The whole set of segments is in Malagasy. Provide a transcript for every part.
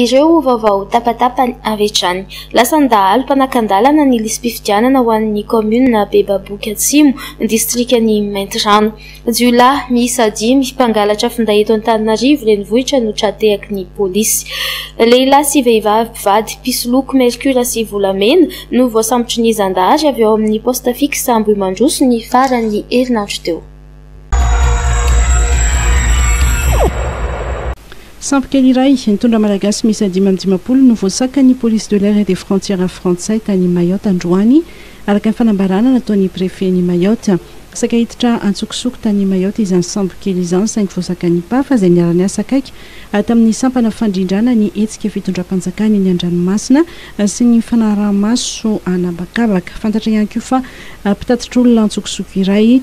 Ireo vaovao tapatapany avy hatrany. Lasan'ny dahalo mpanakan-dalana ny lisi-pifidianana ho an'ny kaominina Bebaboky Atsimo, distrikan'i Maintirano. Jiolahy miisa dimy mpangalatra finday eto Antananarivo renivohitra no tra-tehaky ny polisy. Lehilahy sy vehivavy mpivady mpisoloky mercure sy volamena no voasambotry ny zandary avy ao amin'ny poste fixe Ambohimandroso ny faran'ny herinandro teo. Sambo kely iray nitondra Malagasy miisa dimy amby dimampolo no voasakan'ny Police de l'Air et des Frontières frantsay tany Mayotte androany, araka ny fanambarana nataon'ny Prefen'i Mayotte. Saika hiditra antsokosoko tany Mayotte izany sambo kely izany saingy voasakan'ny Pafa izay niara-niasa akaiky tamin'ny sampana fandrindrana ny hetsika fitondram-panjakana eny an-dranomasina sy ny fanaraha-maso an'habakabaka. Fantatra ihany koa fa mpitatitr'olona antsokosoko iray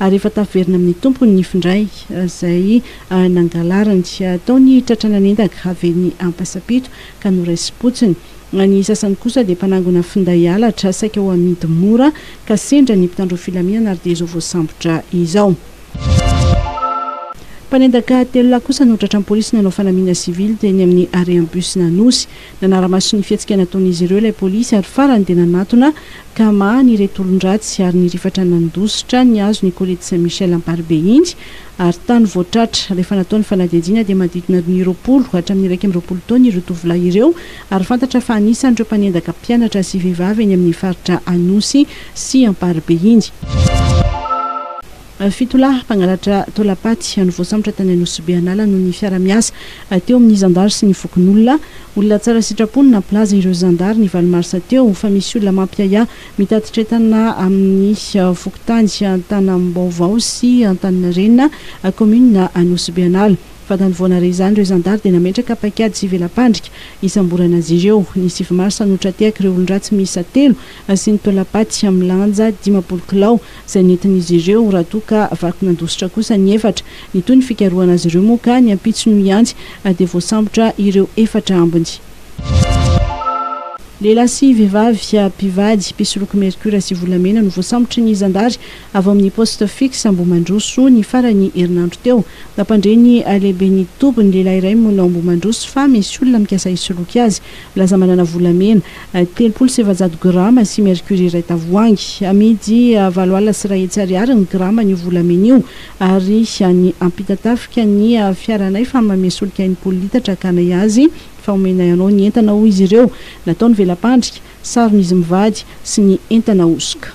Ary efa taverina amin'ny tompony ny finday izay nangalarany. Tao ny tratra nanendaka avy eny Ampasampito ka noraisim-potsiny. Ny sasany kosa dia mpanangona finday halatra saika ho amidy mora ka sendra ny mpitandro filaminana ary dia izao voasambotra izao. Mpanendaka telo lahy kosa no tratran'ny polisy nanao fanamiana sivily teny amin'ny Arrêt-bus-n'Anosy. Nanara-maso ny fihetsika nataon'izy ireo ilay polisy ary farany dia nanatona ka hamaha an' ireto olon-dratsy ary nirifatra nandositra ny hazo ny Kolety Saint Michel Amparibe iny ary tany voatratra rehefa natao ny fanadihadiana dia manodidina ny roapolo hatramin'ny iraika amby roapolo taona ireo tovolahy ireo ary fantatra fa anisan'ireo mpanendaka mpianatra sy vehivavy eny amin'ny faritra Anosy sy Amparibe iny. Fito lahy mpangalatra taolam-paty no voasambotra tany Anosibe An'ala noho ny fiara-miasa teo amin'ny zandary sy ny fokonolona. Olona tsara sitrapo no nampilaza ireo zandary ny valo marsa teo fa misy olona mampiahiahy mitatitra entana amin'ny fokontany Antanimbaovao sy Antaninarenina, kaominina Anosibe An'ala. Fantany vao nahare izany ireo zandary dia nametraka paikady sy vela-pandrika hisamborana azy ireo. Ny sivy marsa no tra-tehaka ireo olon-dratsy miisa telo asiany taolam-paty milanja dimampolo kilao izay nentin'izy ireo raha toa ka vaky nandositra kosa ny efatra. Nitohy ny fikarohana azy ireo moa ka ny ampitso no hianjy dia voasambotra ireo efatra ambiny. Lehilahy sy vehivavy mpivady, mpisoloky mercure sy volamena no voasambotry ny zandary avy ao amin'ny poste fixe Ambohimandroso ny faran'ny herinandro teo. Nampandre ny lehiben'ny toby ny lehilahy iray monina ao Ambohimandroso fa misy olona mikasa hisoloky azy. Lazamanana volamena, telopolo sy efajato grama sy mercury iray tavoahangy. Amidy valo alina sy iray hetsy ariary ny grama an'io volamena io ary any Ampitatafika ny fiaranay fa manome solika enimpolo litatra akanay azy fa omenay anao ny entana hoy izy ireo. Natao ny vela-pandrika, saron'izy mivady sy ny entana ahosoka.